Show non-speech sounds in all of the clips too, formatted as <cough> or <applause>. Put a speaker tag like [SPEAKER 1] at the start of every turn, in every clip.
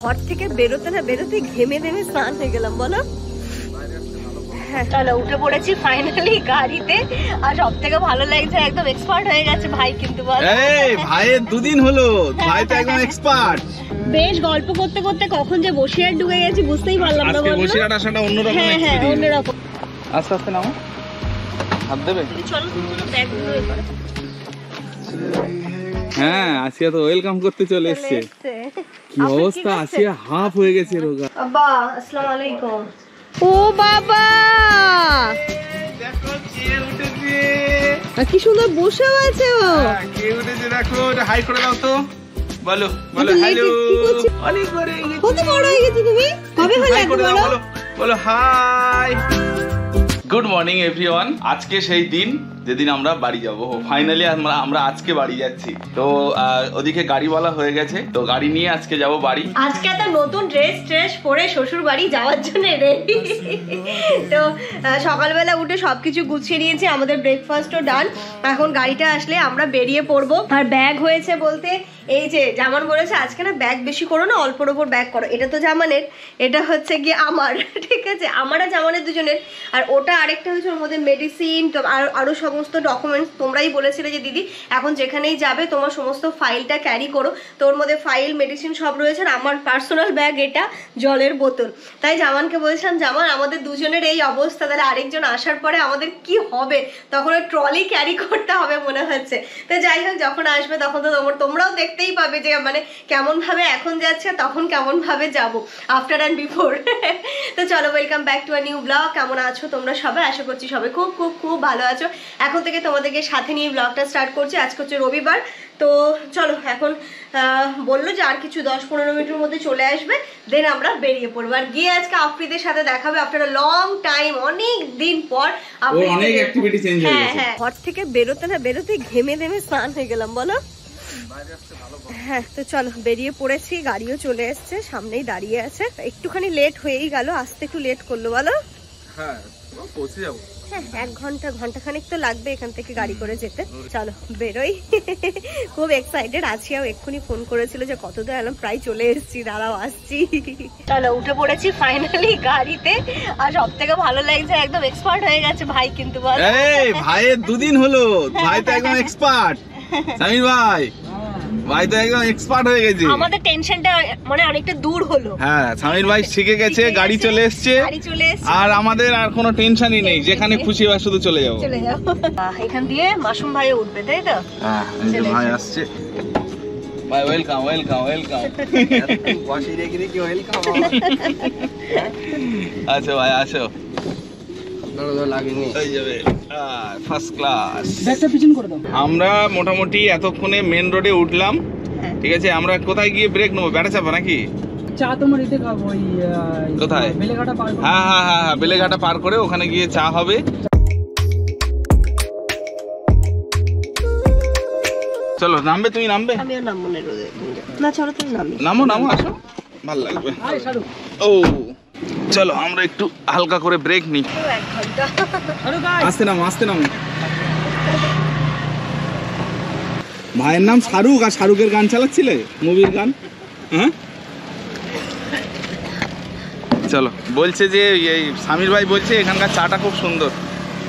[SPEAKER 1] ঘর থেকে বেরোতে না বেরোতে ঘেমে দেমে স্নান হয়ে গেলাম বলো? হ্যাঁ চলো উঠে পড়েছি ফাইনালি গাড়িতে আর সব থেকে ভালো লাগছে একদম এক্সপার্ট হয়ে গেছে ভাই কিন্তু বল।
[SPEAKER 2] এই ভাইয়ের দুদিন হলো ভাই তো একদম এক্সপার্ট
[SPEAKER 1] বেশ গল্প করতে করতে কখন যে বসে আর ঢুকে গেছি বুঝতেই পারলাম না
[SPEAKER 2] আজকে
[SPEAKER 1] বলো।
[SPEAKER 2] বসিরহাট আসাটা অন্যরকম
[SPEAKER 1] হ্যাঁ হ্যাঁ অন্যরকম।
[SPEAKER 2] আস্তে আস্তে নামো। হাত দেবে?
[SPEAKER 1] চলো ব্যাগগুলো এ করো।
[SPEAKER 2] হ্যাঁ আসিয়া তো ওয়েলকাম করতে চলে এসছে। কি অবস্থা? আসিয়া হাফ হয়ে গেছে রোগা।
[SPEAKER 1] আব্বা আসসালামু আলাইকুম। ও বাবা!
[SPEAKER 2] দেখো চেয়ার উঠেছে।
[SPEAKER 1] আর কি সুন্দর বসেও আছে ও।
[SPEAKER 2] হ্যাঁ, কে উঠেছে দেখো এটা হাই করে দাও তো। বলো বলো হ্যালো অনেক বড় হয়ে গেছে।
[SPEAKER 1] কত বড় হয়ে গেছো তুমি? কবে হলে
[SPEAKER 2] বলো? বলো হাই গুড মর্নিং এভরিওয়ান আজকে সেই দিন যেদিন আমরা বাড়ি যাব। ফাইনালি আমরা আমরা আজকে বাড়ি যাচ্ছি। তো ওদিকে গাড়িওয়ালা হয়ে গেছে। তো গাড়ি নিয়ে আজকে যাব বাড়ি।
[SPEAKER 1] আজকে একটা নতুন ড্রেস ট্রেস পরে শ্বশুর বাড়ি যাওয়ার জন্য তো সকালবেলা উঠে সবকিছু গুছিয়ে নিয়েছি, আমাদের ব্রেকফাস্টও ডান এখন গাড়িটা আসলে আমরা বেরিয়ে পড়ব। আর ব্যাগ হয়েছে বলতে, এই যে জামান বলেছে, আজকে না ব্যাগ বেশি করো না, অল্পর ওপর ব্যাগ করো। এটা তো জামানের, এটা হচ্ছে গিয়ে আমার। <laughs> ঠিক আছে? আমার জামানের দুজনের। আর ওটা আরেকটা হচ্ছে ওর মধ্যে মেডিসিন তো আর আরও সমস্ত ডকুমেন্টস তোমরাই বলেছিলে যে দিদি, এখন যেখানেই যাবে তোমার সমস্ত ফাইলটা ক্যারি করো। তোর মধ্যে ফাইল মেডিসিন সব রয়েছে আর আমার পার্সোনাল ব্যাগ এটা জলের বোতল। তাই জামানকে বলেছিলাম, জামান, আমাদের দুজনের এই অবস্থা, তাহলে আরেকজন আসার পরে আমাদের কি হবে? তখন ট্রলি ক্যারি করতে হবে মনে হচ্ছে। তো যাই হোক, যখন আসবে তখন তো তোমরা তোমরাও দেখতেই পাবে যে মানে কেমনভাবে এখন যাচ্ছে, তখন কেমনভাবে যাব আফটার অ্যান্ড বিফোর তো চলো welcome back to a new vlog কেমন আছো তোমরা সবাই? আশা করছি সবাই খুব খুব খুব ভালো আছো। এখন থেকে তোমাদেরকে সাথে নিয়ে ব্লগটা স্টার্ট করছি। আজকে হচ্ছে রবিবার। তো চলো এখন বলল যে আর কিছু দশ পনেরো মিনিটের মধ্যে চলে আসবে। দেন আমরা বেরিয়ে পড়ব। আর গিয়ে আজকে আফ্রিদের সাথে দেখাবে আফটার লং টাইম অনেক দিন পর
[SPEAKER 2] অনেক হয়ে
[SPEAKER 1] হ্যাঁ
[SPEAKER 2] গেছে।
[SPEAKER 1] হ্যাঁ। ঘর থেকে বেরোতে না বেরোতে ঘেমে দেমে স্নান হয়ে গেলাম বলো? হ্যাঁ তো চলো বেরিয়ে পড়েছি গাড়িও চলে এসছে সামনেই দাঁড়িয়ে আছে। একটুখানি লেট হয়েই গেল আসতে একটু লেট করল বলো?
[SPEAKER 2] হ্যাঁ পৌঁছে যাব।
[SPEAKER 1] হ্যাঁ এক ঘণ্টা ঘণ্টা খানিক তো লাগবে এখান থেকে গাড়ি করে যেতে। চলো বেরোই। খুব এক্সাইটেড আছিয়াও এক্ষুনি ফোন করেছিল যে কত দূর এলাম প্রায় চলে এসেছি দাঁড়াও আসছি। চলো উঠে পড়েছি ফাইনালি গাড়িতে। আর সব থেকে ভালো লাগছে একদম এক্সপার্ট হয়ে গেছে ভাই কিন্তু
[SPEAKER 2] ভাইয়ের দুদিন হলো। ভাই তো একদম এক্সপার্ট সামির ভাই ভাই তো একদম এক্সপার্ট হয়ে গেছে।
[SPEAKER 1] আমাদের টেনশনটা মানে অনেকটা দূর হলো।
[SPEAKER 2] হ্যাঁ সামির ভাই শিখে গেছে গাড়ি চলে এসছে।
[SPEAKER 1] গাড়ি চলে এসছে।
[SPEAKER 2] আর আমাদের আর কোনো টেনশনই নেই যেখানে খুশি হয় শুধু চলে যাব।
[SPEAKER 1] চলে যাও এখান দিয়ে মাসুম ভাইও উঠবে তাই তো?
[SPEAKER 2] হ্যাঁ ভাই আসছে। ভাই ওয়েলকাম ওয়েলকাম ওয়েলকাম আচ্ছা ভাই আসো। ফার্স্ট ক্লাস আমরা মোটামুটি এতক্ষণে মেন রোডে উঠলাম।
[SPEAKER 1] হ্যাঁ।
[SPEAKER 2] ঠিক আছে আমরা কোথায় গিয়ে ব্রেক নেব? বেড়া চাপা নাকি?
[SPEAKER 3] চা তোমার এতে খাব
[SPEAKER 2] কোথায়?
[SPEAKER 3] বেলেঘাটা পার করে।
[SPEAKER 2] হ্যাঁ হ্যাঁ হ্যাঁ হ্যাঁ বেলেঘাটা পার করে ওখানে গিয়ে চা হবে। চলো নামবে তুমি নামবে?
[SPEAKER 1] আমিও না চলো তুমি নামি
[SPEAKER 2] নামো নামো আসো। ভালো লাগবে। ও। চলো আমরা একটু হালকা করে ব্রেক নিই। আসতে নামো আসতে নামো ভাইয়ের নাম শাহরুখ আর শাহরুখের গান চালাচ্ছিলে? মুভির গান? হ্যাঁ? চলো বলছে যে এই সামির ভাই বলছে এখানকার চাটা খুব সুন্দর।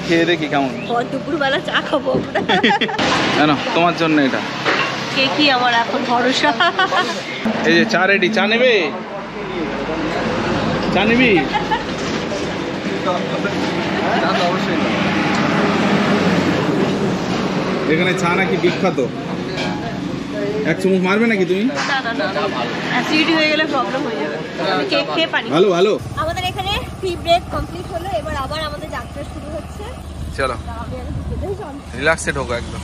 [SPEAKER 2] খেয়ে দেখি কেমন?
[SPEAKER 1] দুপুরবেলা চা খাব
[SPEAKER 2] কেন? তোমার জন্য এটা।
[SPEAKER 1] কে কি আমার এখন ভরসা?
[SPEAKER 2] এই যে চা রেডি চা নেবে? চা নিবি এখানে চা নাকি বিখ্যাত? এক চুমুক মারবে নাকি তুমি?
[SPEAKER 1] হয়ে হয়ে
[SPEAKER 2] ভালো ভালো।
[SPEAKER 1] আমাদের এখানে ফ্রি ব্রেক কমপ্লিট হলো এবার আবার আমাদের যাত্রা শুরু হচ্ছে।
[SPEAKER 2] চলো। রিল্যাক্সে ঢোকো একদম।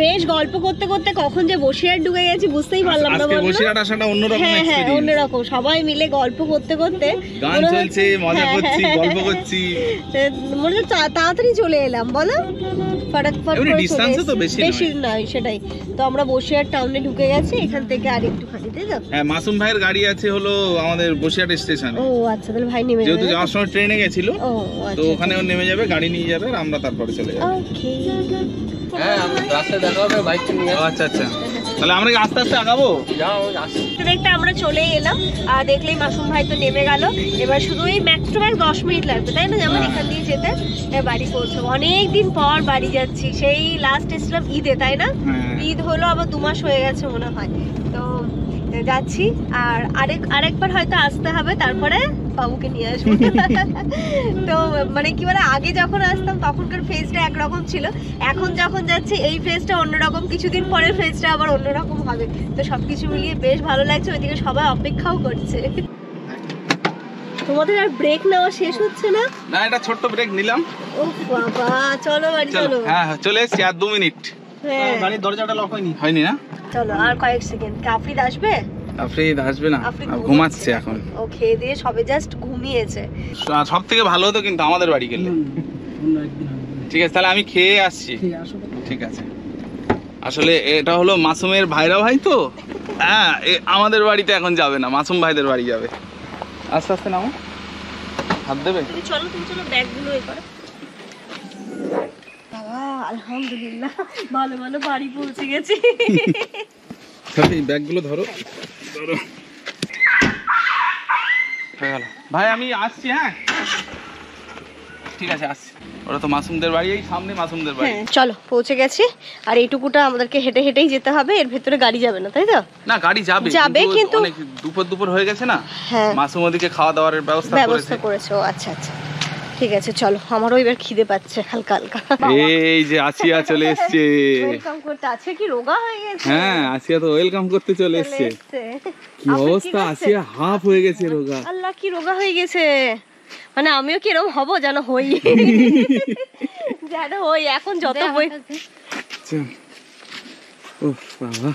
[SPEAKER 1] বেশ গল্প করতে করতে কখন যে বসিরহাট ঢুকে গেছি বুঝতেই পারলাম না
[SPEAKER 2] আজকে
[SPEAKER 1] বলো
[SPEAKER 2] বসিরহাট আসাটা অন্যরকম
[SPEAKER 1] হ্যাঁ হ্যাঁ অন্যরকম। সবাই মিলে গল্প করতে করতে
[SPEAKER 2] গান চলছে মজা
[SPEAKER 1] হ্যাঁ,
[SPEAKER 2] করছি
[SPEAKER 1] হ্যাঁ,
[SPEAKER 2] গল্প করছি।
[SPEAKER 1] মনে হচ্ছে তাড়াতাড়ি চলে এলাম বলো? ফটাক ফট
[SPEAKER 2] এমনি
[SPEAKER 1] করে
[SPEAKER 2] distance তো বেশি
[SPEAKER 1] বেশি নয়। সেটাই। তো আমরা বসিরহাট টাউনে ঢুকে গেছি এখান থেকে আর একটুখানি তাই তো?
[SPEAKER 2] হ্যাঁ মাসুম ভাইয়ের গাড়ি আছে হলো আমাদের বসিরহাট স্টেশনে
[SPEAKER 1] ও আচ্ছা তাহলে ভাই নেমে
[SPEAKER 2] যেহেতু যাওয়ার সময় ট্রেনে গেছিল তো
[SPEAKER 1] আচ্ছা
[SPEAKER 2] ওখানে ও নেমে যাবে গাড়ি নিয়ে যাবে আর আমরা তারপরে চলে যাব।
[SPEAKER 1] ওকে
[SPEAKER 3] হ্যাঁ রাস্তায় দেখা হবে বাইক নিয়ে
[SPEAKER 2] আচ্ছা আচ্ছা। তাহলে আমরা কি আস্তে আস্তে আগাবো?
[SPEAKER 1] দেখতে দেখতে আমরা চলে এলাম। আর দেখলেই মাসুম ভাই তো নেমে গেল। এবার শুধু এই ম্যাক্স টু ম্যাক্স দশ মিনিট লাগবে তাই না? যেমন এখান দিয়ে যেতে বাড়ি পৌঁছবো। অনেক দিন পর বাড়ি যাচ্ছি। সেই লাস্ট এসেছিলাম ঈদে তাই না?
[SPEAKER 2] হ্যাঁ।
[SPEAKER 1] ঈদ হলো আবার দুমাস হয়ে গেছে মনে হয়। তো যাচ্ছি। আর আরেক আরেকবার হয়তো আসতে হবে তারপরে বাবুকে নিয়ে আসব। <laughs> তো মানে কি বলে আগে যখন আসতাম তখনকার ফেজটা একরকম ছিল। এখন যখন যাচ্ছে এই ফেজটা অন্যরকম কিছুদিন পরের ফেজটা আবার অন্যরকম হবে। তো সবকিছু মিলিয়ে বেশ ভালো লাগছে ওইদিকে সবাই অপেক্ষাও করছে। তোমাদের আর ব্রেক নেওয়া শেষ হচ্ছে না?
[SPEAKER 2] না এটা ছোট্ট ব্রেক নিলাম।
[SPEAKER 1] ও বাবা চলো বাড়ি
[SPEAKER 2] চলো।
[SPEAKER 1] চলো।
[SPEAKER 2] হ্যাঁ হ্যাঁ, চলে এসছি আর দু মিনিট।
[SPEAKER 1] হ্যাঁ।
[SPEAKER 3] গাড়ির দরজাটা লক হয়নি।
[SPEAKER 2] হয়নি না?
[SPEAKER 1] চলো আর কয়েক সেকেন্ড কাফরিদ আসবে?
[SPEAKER 2] আফরিদ আসবে না।
[SPEAKER 1] আফরিদ
[SPEAKER 2] ঘুমাচ্ছে এখন।
[SPEAKER 1] ও খেয়ে দিয়ে সবে জাস্ট ঘুমিয়েছে।
[SPEAKER 2] সব থেকে ভালো হতো কিন্তু আমাদের বাড়ি গেলে। ঠিক আছে তাহলে আমি খেয়ে আসছি।
[SPEAKER 3] ঠিক আছে
[SPEAKER 2] ঠিক আছে। আসলে এটা হলো মাসুমের ভাইরা ভাই তো? হ্যাঁ এ আমাদের বাড়িতে এখন যাবে না মাসুম ভাইদের বাড়ি যাবে। আস্তে আস্তে নামো। হাত দেবে?
[SPEAKER 1] চলো তুমি চলো ব্যাগগুলো এ করো। আলহামদুলিল্লাহ ভালো ভালো বাড়ি পৌঁছে গেছি।
[SPEAKER 2] এই ব্যাগগুলো ধরো। ধরো। ভাই আমি আসছি হ্যাঁ? ঠিক আছে আসছি। ওরা তো মাসুমদের বাড়ি এই সামনে মাসুমদের বাড়ি।
[SPEAKER 1] হ্যাঁ চলো পৌঁছে গেছি। আর এইটুকুটা আমাদেরকে হেঁটে হেঁটেই যেতে হবে এর ভেতরে গাড়ি যাবে না তাই তো?
[SPEAKER 2] না গাড়ি যাবে
[SPEAKER 1] যাবে, কিন্তু-
[SPEAKER 2] অনেক দুপুর দুপুর হয়ে গেছে না।
[SPEAKER 1] হ্যাঁ।
[SPEAKER 2] মাসুম ওদিকে খাওয়া দাওয়ার ব্যবস্থা
[SPEAKER 1] ব্যবস্থা
[SPEAKER 2] করেছে।
[SPEAKER 1] করেছে আচ্ছা আচ্ছা। ঠিক আছে চলো। আমারও এবার খিদে পাচ্ছে হালকা হালকা।
[SPEAKER 2] এই যে আসিয়া চলে এসছে।
[SPEAKER 1] ওয়েলকাম করতে আছে কি? রোগা হয়ে গেছে।
[SPEAKER 2] হ্যাঁ আসিয়া তো ওয়েলকাম করতে চলে এসছে। কি অবস্থা? আসিয়া হাফ হয়ে গেছে রোগা।
[SPEAKER 1] আল্লাহ কি রোগা হয়ে গেছে। মানে আমিও কি এরকম হব? যেন হই। যেন হই এখন যত বই
[SPEAKER 2] আচ্ছা। উফ, বাবা।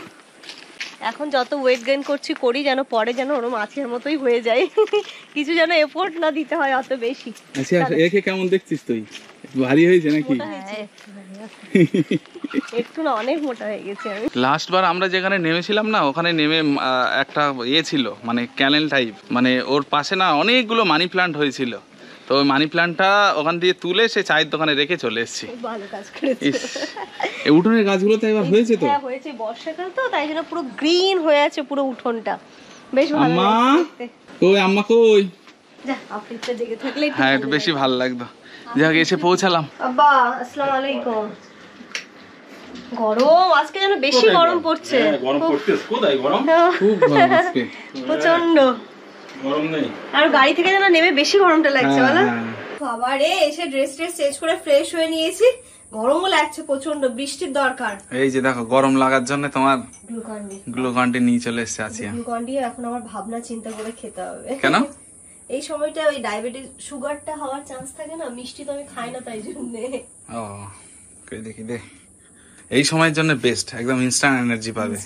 [SPEAKER 1] এখন যত ওয়েট গেইন করছি করি যেন পরে যেন ওরম মাছের মতোই হয়ে যায়। কিছু যেন এফোর্ট না দিতে হয় অত বেশি।
[SPEAKER 2] আচ্ছা একে কেমন দেখছিস তুই? ভারী হয়েছে নাকি?
[SPEAKER 1] একটু না অনেক মোটা হয়ে গেছে আমি।
[SPEAKER 2] লাস্ট বার আমরা যেখানে নেমেছিলাম না ওখানে নেমে একটা ইয়ে ছিল মানে ক্যানেল টাইপ মানে ওর পাশে না অনেকগুলো মানি প্লান্ট হয়েছিল। তো ওই মানি প্লান্টটা ওখান দিয়ে তুলে সে চায়ের দোকানে রেখে চলে এসেছি।
[SPEAKER 1] ভালো কাজ করেছে।
[SPEAKER 2] এই উঠোনের গাছগুলো তো এবার হয়েছে তো?
[SPEAKER 1] হ্যাঁ হয়েছে বর্ষাকাল তো তাই জন্য পুরো গ্রিন হয়ে আছে পুরো উঠোনটা। বেশ ভালো লাগছে।
[SPEAKER 2] কই আম্মা কই?
[SPEAKER 1] যা আফ্রিকা জেগে থাকলে
[SPEAKER 2] হ্যাঁ একটু বেশি ভালো লাগতো। যাক এসে পৌঁছালাম।
[SPEAKER 1] আব্বা আসসালামু আলাইকুম। গরম আজকে যেন বেশি গরম? পড়ছে।
[SPEAKER 2] কোথায় গরম?
[SPEAKER 1] হ্যাঁ,
[SPEAKER 2] খুব গরম আজকে।
[SPEAKER 1] প্রচণ্ড
[SPEAKER 2] গরম নেই।
[SPEAKER 1] আর গাড়ি থেকে যেন নেমে বেশি গরমটা লাগছে
[SPEAKER 2] হ্যাঁ,
[SPEAKER 1] বলো।
[SPEAKER 2] হ্যাঁ।
[SPEAKER 1] এসে ড্রেস ট্রেস চেঞ্জ করে ফ্রেশ হয়ে নিয়েছি। গরমও লাগছে প্রচণ্ড বৃষ্টির দরকার।
[SPEAKER 2] এই যে দেখো গরম লাগার জন্য তোমার
[SPEAKER 1] গ্লুকন ডি
[SPEAKER 2] নিয়ে চলে এসেছে আছিয়া।
[SPEAKER 1] গ্লুকন ডি এখন আমার ভাবনা চিন্তা করে খেতে হবে।
[SPEAKER 2] কেন?
[SPEAKER 1] এই সময়টা ওই ডায়াবেটিস সুগারটা হওয়ার চান্স থাকে না মিষ্টি তো আমি খাই না তাই জন্য।
[SPEAKER 2] ও কই দেখি দে। এই সময়ের জন্য বেস্ট একদম ইনস্ট্যান্ট এনার্জি পাবে।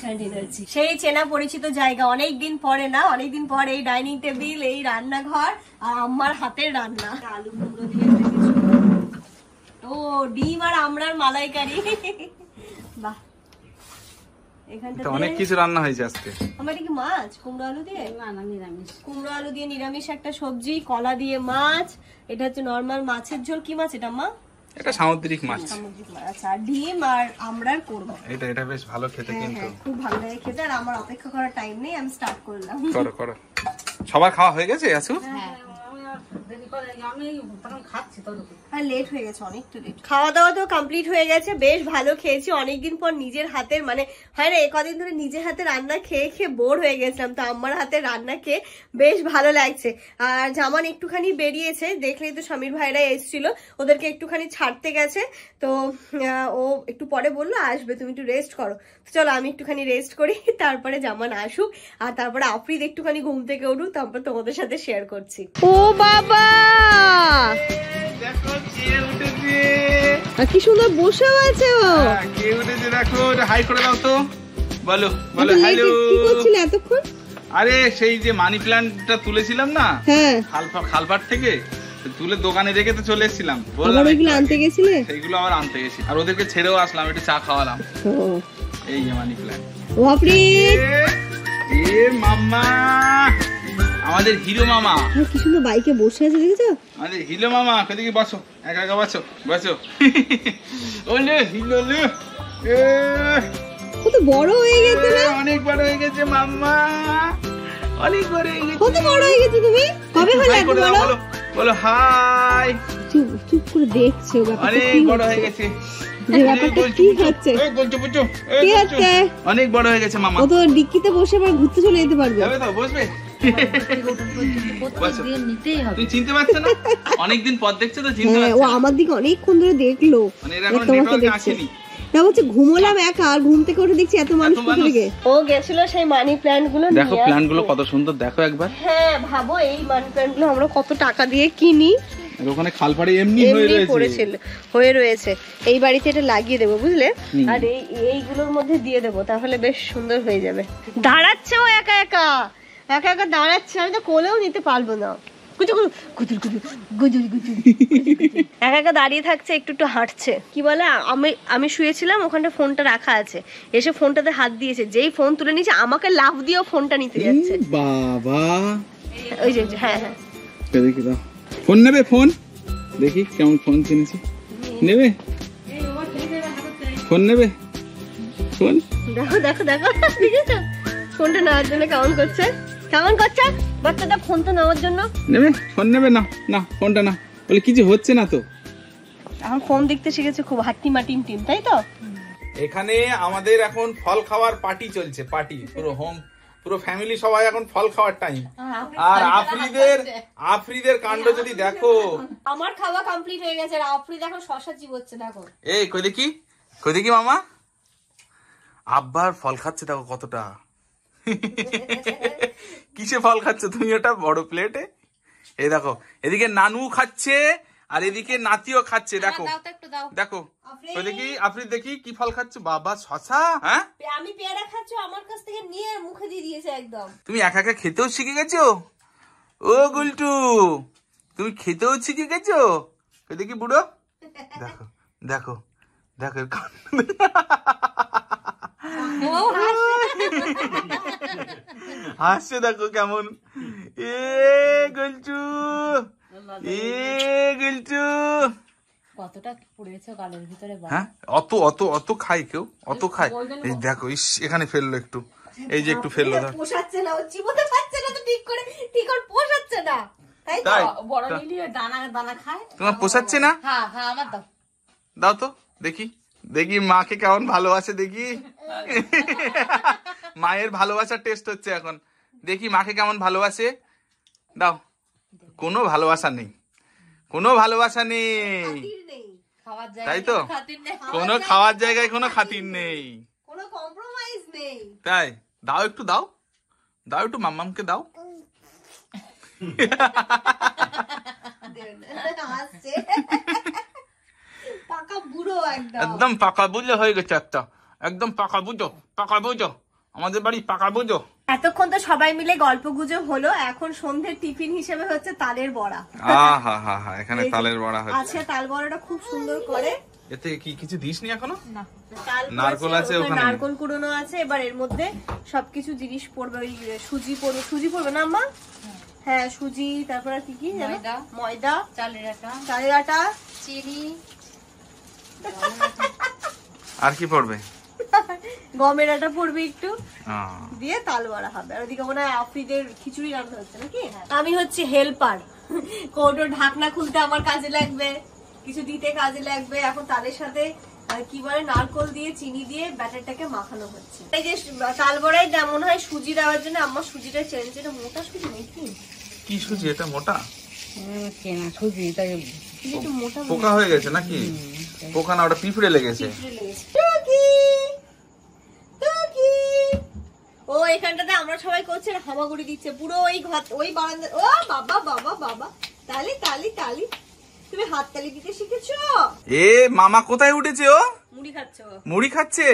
[SPEAKER 1] সেই চেনা পরিচিত জায়গা অনেক দিন পরে না অনেক দিন পরে এই ডাইনিং টেবিল এই রান্নাঘর আর আম্মার হাতের রান্না। আলু কুমড়ো দিয়ে ও ডিম আর আমরার মালাইকারি। বাহ। এখানটা
[SPEAKER 2] অনেক কিছু রান্না হয়েছে আজকে।
[SPEAKER 1] আমার কি মাছ? কুমড়ো আলু দিয়ে? না না নিরামিষ। কুমড়ো আলু দিয়ে নিরামিষ একটা সবজি কলা দিয়ে মাছ। এটা হচ্ছে নর্মাল মাছের ঝোল। কি মাছ এটা মা?
[SPEAKER 2] এটা সামুদ্রিক মাছ।
[SPEAKER 1] সামুদ্রিক মাছ। আচ্ছা আর ডিম আর আমরার করব
[SPEAKER 2] এটা এটা বেশ ভালো খেতে
[SPEAKER 1] হ্যাঁ
[SPEAKER 2] কিন্তু।
[SPEAKER 1] হ্যাঁ খুব ভালো লাগে খেতে। আর আমার অপেক্ষা করার টাইম নেই আমি স্টার্ট করলাম।
[SPEAKER 2] করো করো। সবার খাওয়া হয়ে গেছে আসু
[SPEAKER 1] আর লেট হয়ে গেছে অনেকটা লেট খাওয়া দাওয়া তো কমপ্লিট হয়ে গেছে বেশ ভালো খেয়েছি অনেকদিন পর নিজের হাতের মানে হয় না কদিন ধরে নিজের হাতে রান্না খেয়ে খেয়ে বোর হয়ে গেছিলাম তো আমার হাতে রান্না খেয়ে বেশ ভালো লাগছে। আর জামান একটুখানি বেরিয়েছে দেখলেই তো স্বামীর ভাইরা এসেছিল ওদেরকে একটুখানি ছাড়তে গেছে তো আহ, ও একটু পরে বলল আসবে তুমি একটু রেস্ট করো। তো চলো আমি একটুখানি রেস্ট করি <laughs> তারপরে জামান আসুক আর তারপরে আফরিদ একটুখানি ঘুম থেকে উঠুক তারপর তোমাদের সাথে শেয়ার করছি। ও বাবা!
[SPEAKER 2] কে
[SPEAKER 1] সুন্দর বসেও আছে ও।
[SPEAKER 2] হ্যাঁ, কে উঠেছে দেখো হাই করে দাও তো। বলো বলো হ্যালো
[SPEAKER 1] কি করছিলে এতক্ষণ?
[SPEAKER 2] আরে সেই যে মানি প্ল্যান্টটা তুলেছিলাম না
[SPEAKER 1] হ্যাঁ।
[SPEAKER 2] খালপা খালপাট থেকে তুলে দোকানে রেখে তো চলে এসেছিলাম। বললাম
[SPEAKER 1] আবার আনতে গেছিলে?
[SPEAKER 2] সেইগুলো আবার আনতে গেছি। আর ওদেরকে ছেড়েও আসলাম একটু চা খাওয়ালাম। এই যে মানি প্ল্যান্ট এ মাম্মা। আমাদের হিরো মামা।
[SPEAKER 1] কি সুন্দর বাইকে বসে আছে দেখেছ?
[SPEAKER 2] আমাদের হিলো মামা কদিকে বসো একা একা বসো বসো। <laughs> ওলে হিলো লে। এ,
[SPEAKER 1] কত বড় হয়ে গেছে না?
[SPEAKER 2] অনেক বড় হয়ে গেছে মাম্মা। অনেক বড় হয়ে গেছে।
[SPEAKER 1] কত বড় হয়ে গেছে তুমি? কবে হলে এত বড়
[SPEAKER 2] বলো? বলো হাই।
[SPEAKER 1] চুপ চুপ করে দেখছে ব্যাপারটা
[SPEAKER 2] অনেক বড় হয়ে গেছে।
[SPEAKER 1] কি কি?
[SPEAKER 2] অনেক বড় হয়ে গেছে মামা
[SPEAKER 1] ও তো ডিক্কিতে বসে আবার ঘুরতে চলে যেতে পারবে।
[SPEAKER 2] বসবে? বসো।
[SPEAKER 4] দিয়ে নিতেই হবে।
[SPEAKER 2] তুই চিনতে পারছ না? অনেকদিন পর দেখছ তো চিনতে
[SPEAKER 1] হ্যাঁ ও আমার দিকে অনেকক্ষণ ধরে দেখল।
[SPEAKER 2] মানে এর
[SPEAKER 1] যে
[SPEAKER 2] নেটওয়ার্কে আসেনি।
[SPEAKER 1] তা বলছে ঘুমোলাম একা আর ঘুম থেকে উঠে দেখছি এত মানুষ কোথা থেকে? ও গেছিল সেই মানি প্ল্যান্টগুলো
[SPEAKER 2] দেখো প্ল্যানগুলো কত সুন্দর দেখো একবার।
[SPEAKER 1] হ্যাঁ ভাবো এই মানি প্ল্যান্টগুলো আমরা কত টাকা দিয়ে কিনি।
[SPEAKER 2] আর ওখানে খালপাড়ে এমনি হয়ে রয়েছে।
[SPEAKER 1] পড়েছিল হয়ে রয়েছে। এই বাড়িতে এটা লাগিয়ে দেবো বুঝলে? আর এই এইগুলোর মধ্যে দিয়ে দেবো তাহলে বেশ সুন্দর হয়ে যাবে। দাঁড়াচ্ছে ও একা একা। একা একা দাঁড়াচ্ছে আমি তো কোলেও নিতে পারব না। একা একা দাঁড়িয়ে থাকছে একটু একটু হাঁটছে। কি বলে আমি আমি শুয়েছিলাম ওখানটা ফোনটা রাখা আছে। এসে ফোনটাতে হাত দিয়েছে যেই ফোন তুলে নিয়েছে আমাকে লাভ দিয়েও ফোনটা নিতে যাচ্ছে।
[SPEAKER 2] বাবা।
[SPEAKER 1] ওই যে হ্যাঁ হ্যাঁ।
[SPEAKER 2] দেখি দাও। ফোন নেবে ফোন? দেখি কেমন ফোন কিনেছি। নেবে? ফোন নেবে? ফোন?
[SPEAKER 1] দেখো দেখো দেখো ফোনটা নেওয়ার জন্য কেমন করছে? কেমন করছে? বাচ্চাটা ফোন তো নেওয়ার জন্য।
[SPEAKER 2] নেবে? ফোন নেবে? না না ফোনটা না। বলে কিছু হচ্ছে না তো?
[SPEAKER 1] এখন ফোন দেখতে শিখেছে খুব হাট্টি মাটিম টিম তাই তো?
[SPEAKER 2] এখানে আমাদের এখন ফল খাওয়ার পার্টি চলছে পার্টি পুরো হোম পুরো ফ্যামিলি সবাই এখন ফল খাওয়ার টাইম আর আফ্রিদের আফ্রিদের কাণ্ড যদি দেখো।
[SPEAKER 1] আমার খাওয়া কমপ্লিট হয়ে গেছে আর আফ্রিদ এখন শশা চিবোচ্ছে দেখো।
[SPEAKER 2] এই কই দেখি কই দেখি মামা? আব্বার ফল খাচ্ছে দেখো কতটা। কিসে ফল খাচ্ছে তুমি ওটা বড় প্লেটে এই দেখো এদিকে নানু খাচ্ছে আর এদিকে নাতিও খাচ্ছে দেখো।
[SPEAKER 4] দাও
[SPEAKER 2] দেখো কই দেখি আফ্রিদ দেখি কি ফল খাচ্ছে? বাবা শশা হ্যাঁ?
[SPEAKER 1] আমি পেয়ারা খাচ্ছ আমার কাছ থেকে নিয়ে মুখে দিয়ে দিয়েছে একদম।
[SPEAKER 2] তুমি একা একা খেতেও শিখে গেছো? ও গুলটু তুমি খেতেও শিখে গেছো? দেখি বুড়ো। দেখো দেখো দেখো। <laughs> হাসছে দেখো কেমন? এ গলচু এ গলচু।
[SPEAKER 4] কতটা পড়েছে গালের ভিতরে
[SPEAKER 2] হ্যাঁ অত অত অত খাই কেউ অত খায়। এই দেখো ইস এখানে ফেলল একটু। এই যে একটু ফেলল ধর।
[SPEAKER 1] পোষাচ্ছে না ও চিবোতে পারছে না তো ঠিক করে ঠিক করে পোষাচ্ছে না। তাই তো?
[SPEAKER 4] বড় মিলিয়ে দানা দানা খায়।
[SPEAKER 2] তোমার পোষাচ্ছে না?
[SPEAKER 4] হ্যাঁ হ্যাঁ আমার দাও।
[SPEAKER 2] দাও তো দেখি। দেখি মাকে কেমন ভালোবাসে দেখি। <laughs> মায়ের ভালোবাসার টেস্ট হচ্ছে এখন। দেখি মাকে কেমন ভালোবাসে। দাও কোনো ভালোবাসা নেই। কোনো ভালোবাসা নেই। তাই তো? কোনো খাওয়ার জায়গায় কোনো খাতির নেই।
[SPEAKER 1] কোনো কম্প্রোমাইজ নেই।
[SPEAKER 2] তাই? দাও একটু দাও। দাও একটু মাম্মামকে দাও।
[SPEAKER 1] হাসছে। পাকা বুড়ো একদম।
[SPEAKER 2] একদম পাকা বুঝো হয়ে গেছে একটা। একদম পাকা বুঝো পাকা বুঝো। আমাদের বাড়ি পাকা বুঝো।
[SPEAKER 1] এতক্ষণ তো সবাই মিলে গল্প গুজব হলো এখন সন্ধ্যের টিফিন হিসেবে হচ্ছে তালের বড়া।
[SPEAKER 2] আহা হা হা এখানে তালের বড়া হচ্ছে।
[SPEAKER 1] আছে তাল বড়াটা খুব সুন্দর করে।
[SPEAKER 2] এতে কি কিছু দিসনি এখনও?
[SPEAKER 1] তাল
[SPEAKER 2] নারকোল আছে ওখানে?
[SPEAKER 1] নারকোল কুড়োনো আছে এবার এর মধ্যে সবকিছু জিনিস পড়বে ওই সুজি পড়বে। সুজি পড়বে না আম্মা? হ্যাঁ সুজি তারপর আর কি কি
[SPEAKER 4] ময়দা।
[SPEAKER 1] ময়দা।
[SPEAKER 4] চালের আটা।
[SPEAKER 1] চালের আটা।
[SPEAKER 4] চিনি।
[SPEAKER 2] আর কি পড়বে?
[SPEAKER 1] গমের আটা পড়বে একটু। দিয়ে তাল বড়া হবে। আর ওদিকে মনে হয় আফ্রিদের খিচুড়ি রান্না হচ্ছে নাকি? আমি হচ্ছে হেল্পার। কৌটোর ঢাকনা খুলতে আমার কাজে লাগবে। কিছু দিতে কাজে লাগবে। এখন তাদের সাথে কি বলে নারকল দিয়ে চিনি দিয়ে ব্যাটারটাকে মাখানো হচ্ছে। এই যে তাল বড়াই মনে হয় সুজি দেওয়ার জন্য আমার সুজিটা চেঞ্জ এটা মোটা সুজি নাকি?
[SPEAKER 2] কি সুজি? এটা মোটা?
[SPEAKER 4] কেনা সুজি
[SPEAKER 1] একটু মোটা
[SPEAKER 2] পোকা হয়ে। গেছে নাকি? পোকা না ওটা পিঁপড়ে লেগেছে।
[SPEAKER 1] টুকি টুকি ও এখানটাতে আমরা সবাই করছে হামাগুড়ি দিচ্ছে। পুরো ওই ঘর ওই বারান্দা ও বাবা বাবা বাবা। তালি তালি তালি। তুমি হাত তালি দিতে শিখেছো?
[SPEAKER 2] এ মামা কোথায় উঠেছে ও?
[SPEAKER 1] মুড়ি খাচ্ছ
[SPEAKER 2] মুড়ি খাচ্ছে?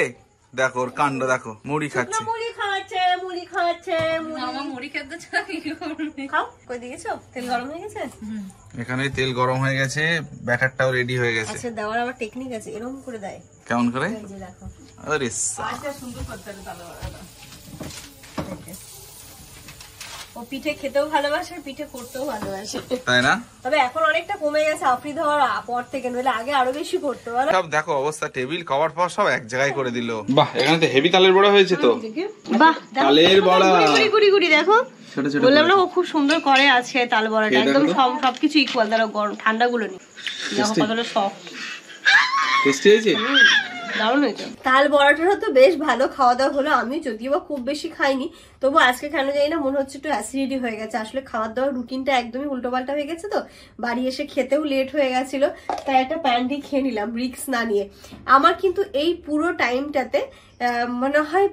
[SPEAKER 2] দেখো ওর কাণ্ড দেখো মুড়ি খাচ্ছে।
[SPEAKER 1] মুড়ি খাচ্ছে মুড়ি খাচ্ছে মুড়ি।
[SPEAKER 4] মুড়ি খেতে
[SPEAKER 1] খাও কই দিয়েছ? তেল গরম হয়ে গেছে?
[SPEAKER 2] এখানে তেল গরম হয়ে গেছে ব্যাটারটাও রেডি হয়ে গেছে।
[SPEAKER 1] আচ্ছা দেওয়ার আবার টেকনিক আছে এরকম করে দেয়।
[SPEAKER 2] কেমন করে?
[SPEAKER 1] এই যে দেখো।
[SPEAKER 2] আরে সা-
[SPEAKER 1] ও পিঠে খেতেও ভালোবাসে আর পিঠে করতেও ভালোবাসে।
[SPEAKER 2] তাই না?
[SPEAKER 1] তবে এখন অনেকটা কমে গেছে আফ্রিদ হওয়ার পর থেকে নইলে আগে আরও বেশি করতো
[SPEAKER 2] সব দেখো অবস্থা টেবিল কভার ফর সব এক জায়গায় করে দিল। বাহ এখানে তো হেভি তালের বড়া হয়েছে তো।
[SPEAKER 1] বাহ
[SPEAKER 2] তালের বড়া।
[SPEAKER 1] গুড়ি গুড়ি গুড়ি দেখো।
[SPEAKER 2] ছোট ছোট
[SPEAKER 1] বললাম না ও খুব সুন্দর করে আছে তাল বড়াটা। একদম সব সবকিছু ইকুয়াল তারা গরম ঠান্ডা গুলো নেই দেখো কতটা সফট
[SPEAKER 2] টেস্টি হয়েছে?
[SPEAKER 1] দারুণ তাল বেশ ভালো খাওয়া দাওয়া হলো আমি খুব বেশি খাইনি আজকে না মনে হচ্ছে একটু হয়ে গেছে। আসলে খাওয়ার দাওয়ার রুটিনটা একদমই উল্টোপাল্টা হয়ে গেছে তো, বাড়ি এসে খেতেও লেট হয়ে গেছিল, তাই একটা প্যান্টি খেয়ে নিলাম রিক্স না নিয়ে। আমার কিন্তু এই পুরো টাইমটাতে মনে হয়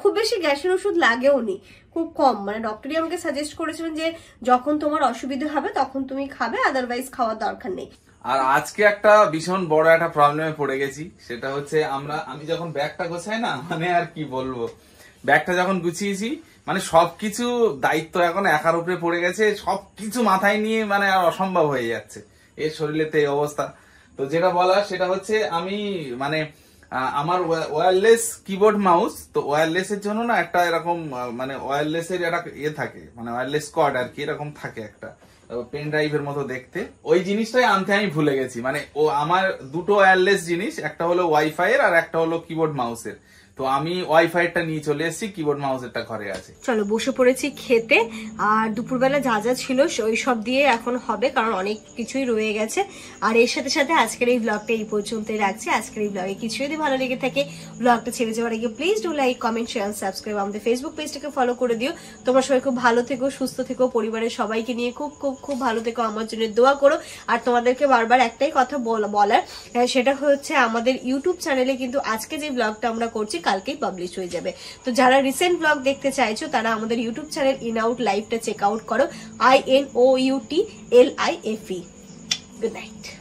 [SPEAKER 1] খুব বেশি গ্যাসের ওষুধ লাগেও নি, খুব কম। মানে ডক্টরই আমাকে সাজেস্ট করেছিলেন যে যখন তোমার অসুবিধা হবে তখন তুমি খাবে আদারওয়াইজ খাওয়ার দরকার নেই।
[SPEAKER 2] আর আজকে একটা ভীষণ বড় একটা প্রবলেমে পড়ে গেছি। সেটা হচ্ছে আমরা, আমি যখন ব্যাগটা গোছাই না মানে আর কি বলব? ব্যাগটা যখন গুছিয়েছি মানে সবকিছু দায়িত্ব এখন একার উপরে পড়ে গেছে, সবকিছু মাথায় নিয়ে মানে আর অসম্ভব হয়ে যাচ্ছে। এর শরীরেতে এই অবস্থা। তো যেটা বলা সেটা হচ্ছে আমি মানে আমার ওয়্যারলেস কিবোর্ড মাউস তো ওয়্যারলেস এর জন্য না একটা এরকম মানে ওয়্যারলেস এর একটা ইয়ে থাকে মানে ওয়্যারলেস কর্ড আর কি, এরকম থাকে একটা। পেন ড্রাইভের মতো দেখতে। ওই জিনিসটাই আনতে আমি ভুলে গেছি। মানে ও আমার দুটো ওয়্যারলেস জিনিস, একটা হলো ওয়াইফাই এর আর একটা হলো কিবোর্ড মাউসের তো আমি ওয়াইফাইটা নিয়ে চলে এসেছি কিবোর্ড মাউসেরটা ঘরে আছে।
[SPEAKER 1] চলো, বসে পড়েছি খেতে। আর দুপুরবেলা যা যা ছিল ওই সব দিয়ে এখন হবে, কারণ অনেক কিছুই রয়ে গেছে। আর এর সাথে সাথে আজকের এই ব্লগটা এই পর্যন্তই রাখছি। আজকের এই ব্লগে কিছু যদি ভালো লেগে থাকে ব্লগটা ছেড়ে যাওয়ার আগে please do like comment share subscribe আমাদের ফেসবুক পেজটাকে ফলো করে দিও। তোমরা সবাই খুব ভালো থেকো, সুস্থ থেকো। পরিবারের সবাইকে নিয়ে খুব খুব খুব ভালো থেকো। আমার জন্য দোয়া করো। আর তোমাদেরকে বারবার একটাই কথা বল- বলার সেটা হচ্ছে আমাদের ইউটিউব চ্যানেলে কিন্তু আজকে যে ব্লগটা আমরা করছি কালকেই পাবলিশ হয়ে যাবে। তো যারা রিসেন্ট ব্লগ দেখতে চাইছো, তারা আমাদের ইউটিউব চ্যানেল ইন আউট লাইভটা চেক আউট করো I N O U T L I F E good night